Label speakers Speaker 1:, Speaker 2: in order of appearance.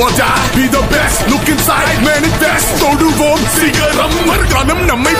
Speaker 1: or die, be the best. Look inside, manifest. தொடுவோம் சிகரம் மறுகாலம் நம்மை